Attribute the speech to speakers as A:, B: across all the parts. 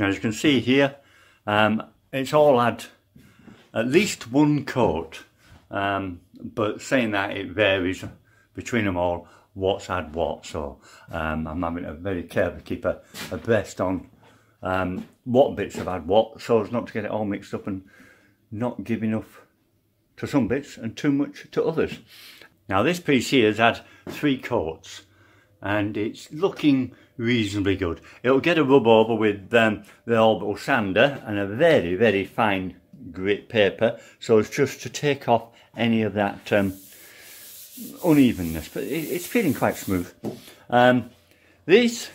A: Now as you can see here, um, it's all had at least one coat, um, but saying that it varies between them all what's had what, so um, I'm having to very carefully keep a, abreast on um, what bits have had what, so as not to get it all mixed up and not give enough to some bits and too much to others. Now this piece here has had three coats and it's looking reasonably good. It'll get a rub over with um, the orbital sander and a very, very fine grit paper so it's just to take off any of that um, unevenness, but it's feeling quite smooth. Um, these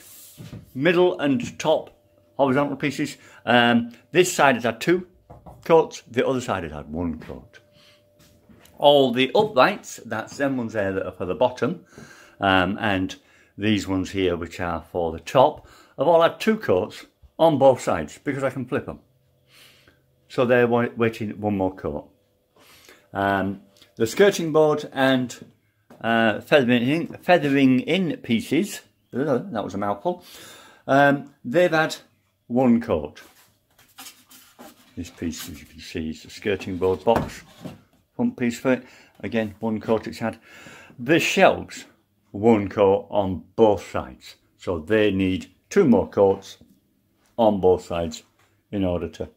A: middle and top horizontal pieces, um, this side has had two coats, the other side has had one coat. All the uprights, that's them ones there that are for the bottom, um, and these ones here, which are for the top, I've all had two coats on both sides because I can flip them. So they're waiting one more coat. Um, the skirting board and uh, feathering, in, feathering in pieces, that was a mouthful, um, they've had one coat. This piece, as you can see, is a skirting board box, front piece for it. Again, one coat it's had. The shelves, one coat on both sides. So they need two more coats on both sides in order to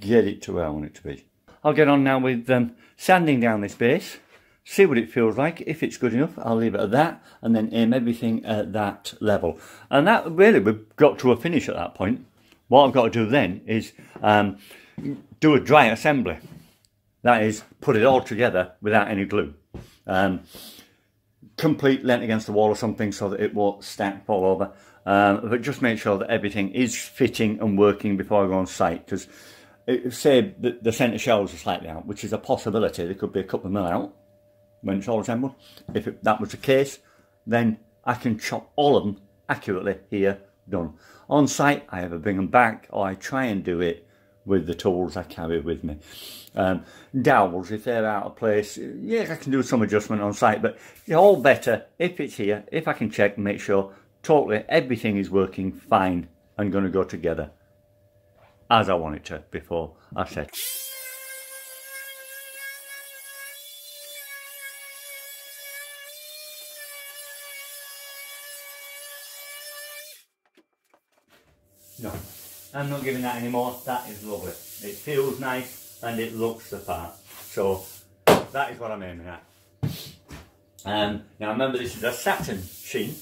A: get it to where I want it to be. I'll get on now with um, sanding down this base, see what it feels like. If it's good enough, I'll leave it at that and then aim everything at that level. And that really, we've got to a finish at that point. What I've got to do then is um, do a dry assembly. That is, put it all together without any glue. Um, complete lent against the wall or something so that it won't stack fall over. Um, but just make sure that everything is fitting and working before I go on site because say the, the centre shelves are slightly out, which is a possibility. There could be a couple of mil out when it's all assembled. If it, that was the case, then I can chop all of them accurately here, done. On site, I either bring them back or I try and do it with the tools I carry with me. Um, dowels, if they're out of place, yeah, I can do some adjustment on site, but it's all better if it's here, if I can check and make sure totally everything is working fine and going to go together as I want it to before I set. No, I'm not giving that anymore. That is lovely. It feels nice and it looks the part. So that is what I'm aiming at. Um, now remember this is a satin sheen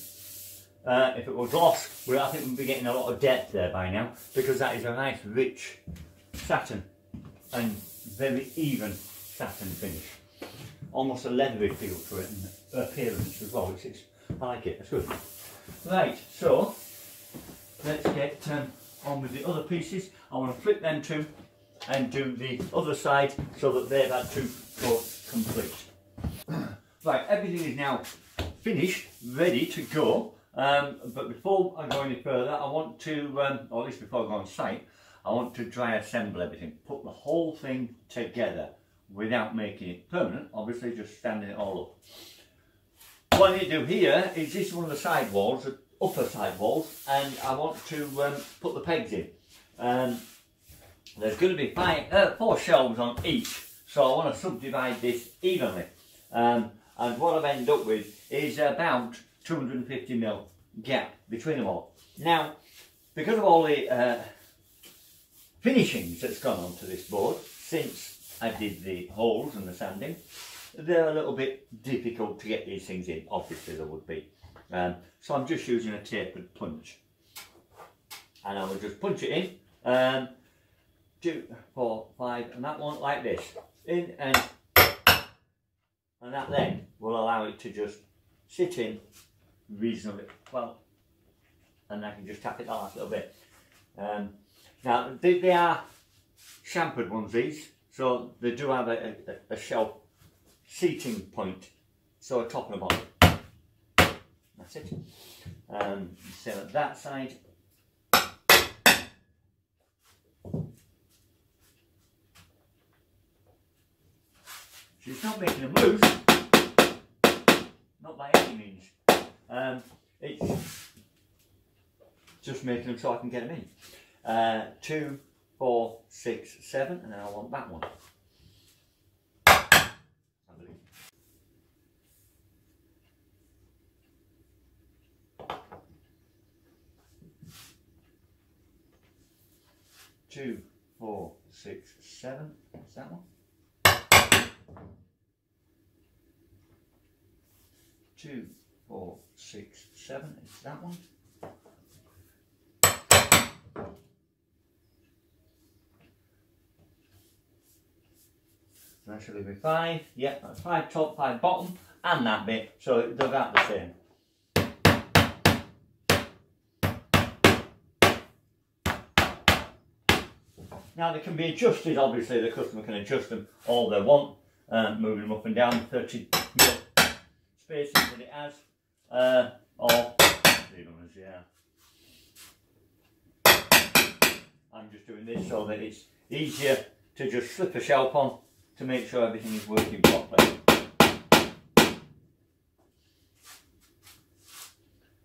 A: uh, if it were gloss, I think we'd be getting a lot of depth there by now because that is a nice rich satin and very even satin finish. Almost a leathery feel to it and appearance as well, which is, I like it, that's good. Right, so let's get um, on with the other pieces. I want to flip them too and do the other side so that they've had two coats complete. right, everything is now finished, ready to go. Um, but before I go any further, I want to, um, or at least before I go on site, I want to dry assemble everything, put the whole thing together without making it permanent, obviously just standing it all up. What I need to do here is this is one of the side walls, upper side walls, and I want to um, put the pegs in. Um, there's going to be five, uh, four shelves on each, so I want to subdivide this evenly. Um, and what I've ended up with is about 250 mil gap between them all. Now, because of all the uh, finishings that's gone onto this board since I did the holes and the sanding, they're a little bit difficult to get these things in. Obviously, they would be. Um, so I'm just using a tapered punch. And I will just punch it in. Um, two, four, five, and that one like this. In and and that then will allow it to just sit in reasonably well and I can just tap it that last little bit. Um, now they, they, are chamfered ones these so they do have a, a, a shelf seating point so a top and a bottom. That's it. Um, same at that side. She's not making them loose, not by any means. Um, it's just making them so I can get them in. uh, two, four, six, seven, and then I want that one. Two, four, six, seven. Is that one? Two, four, six, seven. Is that one? that should be five. Yep, that's five top, five bottom, and that bit. So they're about the same. Now they can be adjusted, obviously the customer can adjust them all they want, um, moving them up and down 30 mil spaces that it has, uh, or yeah. I'm just doing this so that it's easier to just slip a shelf on to make sure everything is working properly.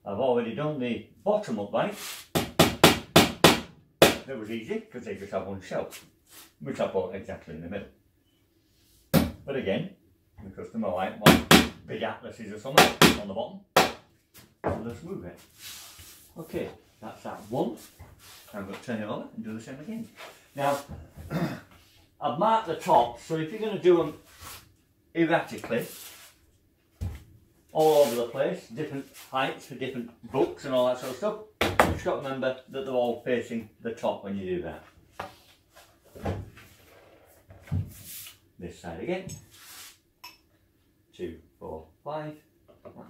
A: I've already done the bottom upright. That was easy because they just have one shelf, which I bought exactly in the middle. But again, the customer might want big atlases or something on the bottom. So let's move it. Okay, that's that one. I'm going to turn it over and do the same again. Now, I've marked the top, so if you're going to do them erratically, all over the place, different heights for different books and all that sort of stuff, you've got to remember that they're all facing the top when you do that. This side again. Two, four, five. That one.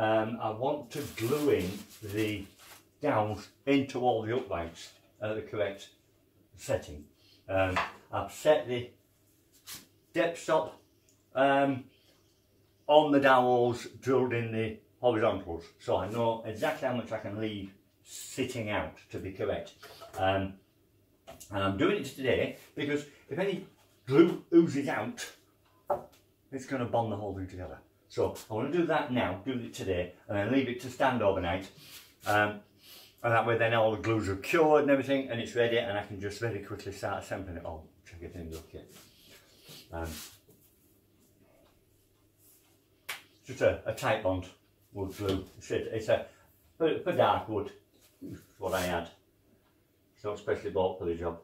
A: um, I want to glue in the dowels into all the uprights at the correct setting. Um, I've set the depth stop um, on the dowels, drilled in the horizontals, so I know exactly how much I can leave sitting out to be correct. Um, and I'm doing it today because if any glue oozes out, it's going to bond the whole thing together. So I want to do that now, do it today, and then leave it to stand overnight. Um, and that way then all the glues are cured and everything, and it's ready, and I can just very quickly start assembling it all. Check everything's okay. Um, just a, a bond wood glue. It's a, it's a for dark wood, what I had. It's not specially bought for the job.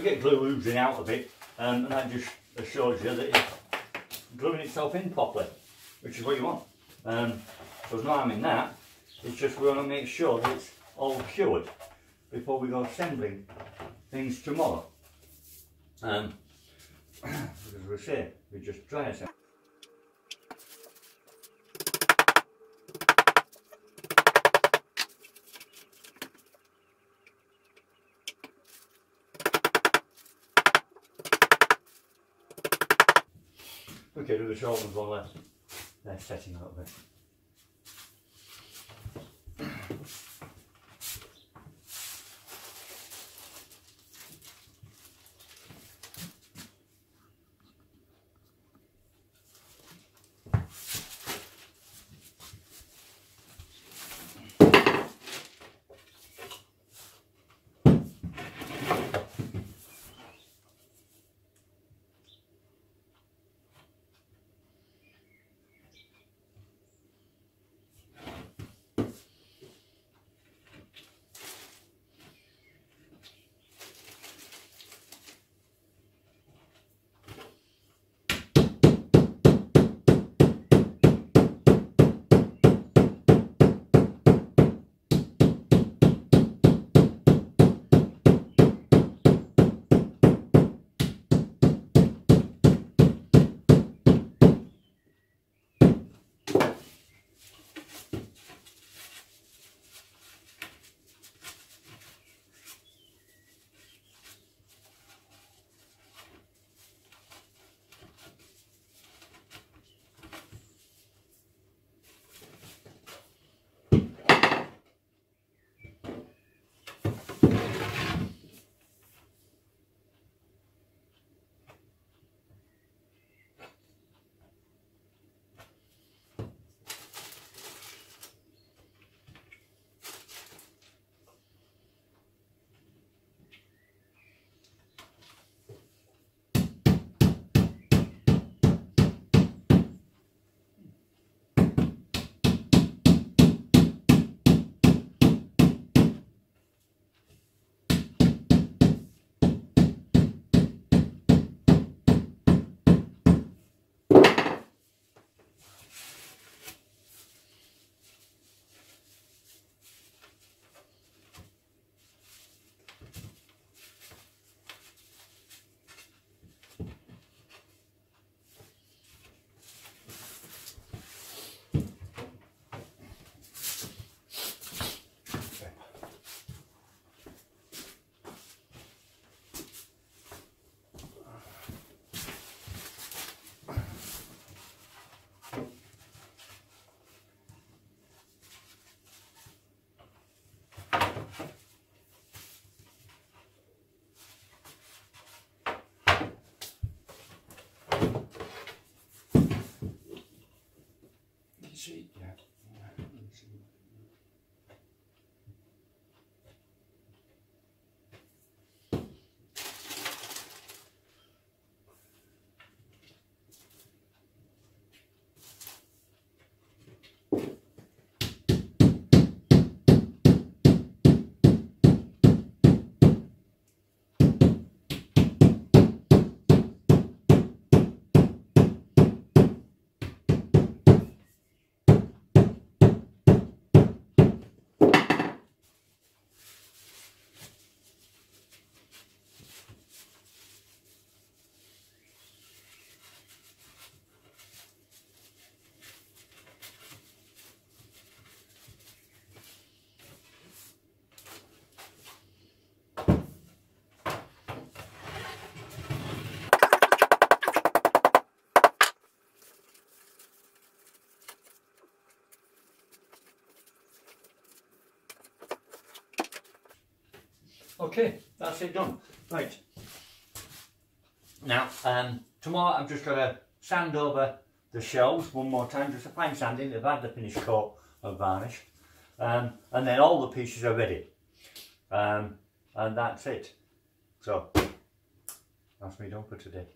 A: You'll get glue oozing out a bit um, and that just assures you that it's gluing itself in properly, which is what you want. Um, so there's no harm in that, it's just we want to make sure that it's all cured before we go assembling things tomorrow. Um, because we say, we just dry Okay, do the shoulders one less. They're setting up bit. Okay, that's it done. Right. Now, um, tomorrow I'm just going to sand over the shelves one more time, just a fine sanding. They've had the finished coat of varnish. Um, and then all the pieces are ready. Um, and that's it. So, that's me done for today.